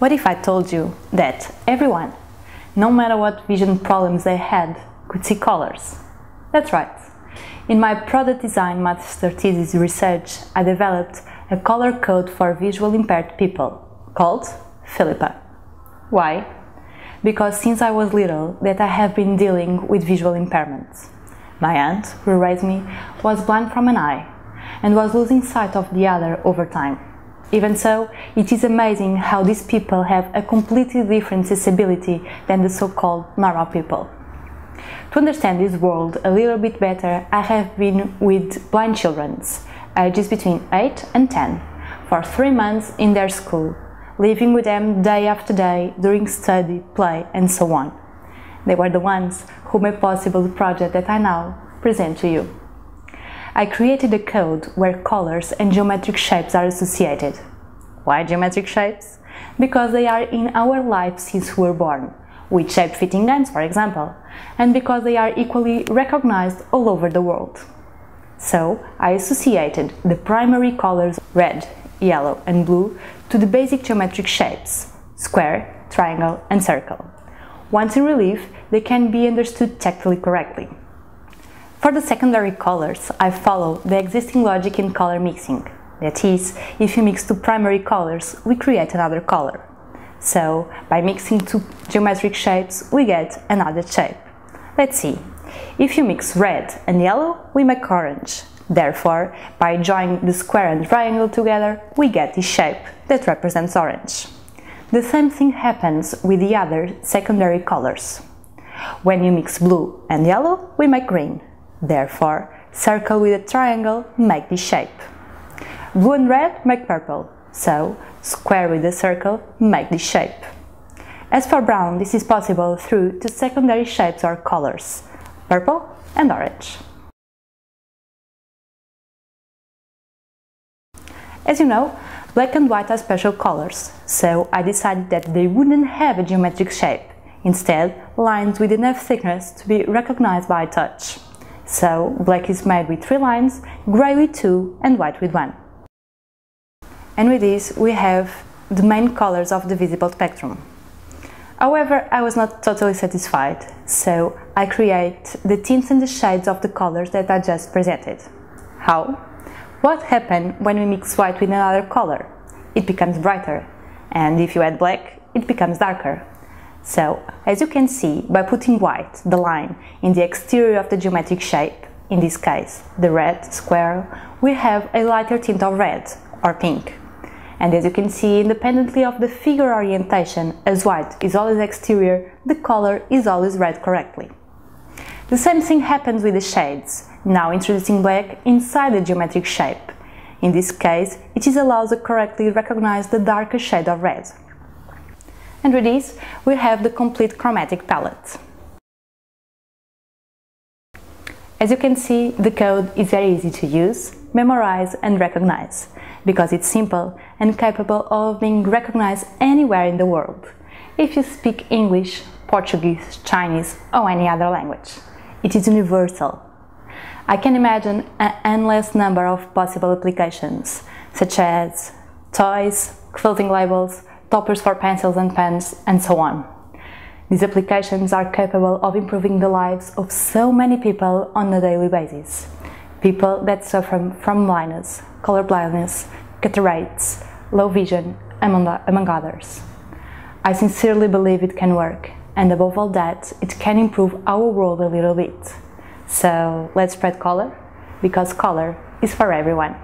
What if I told you that everyone, no matter what vision problems they had, could see colors? That's right. In my product design master thesis research, I developed a color code for visually impaired people called Feelipa. Why? Because since I was little that I have been dealing with visual impairments. My aunt, who raised me, was blind from an eye and was losing sight of the other over time. Even so, it is amazing how these people have a completely different sensibility than the so-called normal people. To understand this world a little bit better, I have been with blind children, ages between 8 and 10, for three months in their school, living with them day after day during study, play, and so on. They were the ones who made possible the project that I now present to you. I created a code where colors and geometric shapes are associated. Why geometric shapes? Because they are in our life since we were born, with shape-fitting guns, for example, and because they are equally recognized all over the world. So, I associated the primary colors red, yellow and blue to the basic geometric shapes square, triangle and circle. Once in relief, they can be understood tactically correctly. For the secondary colors, I follow the existing logic in color mixing. That is, if you mix two primary colors, we create another color. So, by mixing two geometric shapes, we get another shape. Let's see. If you mix red and yellow, we make orange. Therefore, by joining the square and triangle together, we get this shape that represents orange. The same thing happens with the other secondary colors. When you mix blue and yellow, we make green. Therefore, circle with a triangle make this shape. Blue and red make purple, so square with a circle make this shape. As for brown, this is possible through two secondary shapes or colors, purple and orange. As you know, black and white are special colors, so I decided that they wouldn't have a geometric shape, instead lines with enough thickness to be recognized by touch. So black is made with three lines, grey with two and white with one. And with this we have the main colors of the visible spectrum. However, I was not totally satisfied, so I create the tints and the shades of the colors that I just presented. How? What happens when we mix white with another color? It becomes brighter, and if you add black, it becomes darker. So, as you can see, by putting white, the line, in the exterior of the geometric shape, in this case, the red square, we have a lighter tint of red, or pink. And as you can see, independently of the figure orientation, as white is always exterior, the color is always red correctly. The same thing happens with the shades, now introducing black inside the geometric shape. In this case, it is allowed to correctly recognize the darker shade of red and with this we have the complete chromatic palette. As you can see, the code is very easy to use, memorize and recognize, because it's simple and capable of being recognized anywhere in the world, if you speak English, Portuguese, Chinese or any other language. It is universal. I can imagine an endless number of possible applications, such as toys, clothing labels, toppers for pencils and pens, and so on. These applications are capable of improving the lives of so many people on a daily basis. People that suffer from blindness, color blindness, cataracts, low vision, among, among others. I sincerely believe it can work, and above all that, it can improve our world a little bit. So let's spread color, because color is for everyone.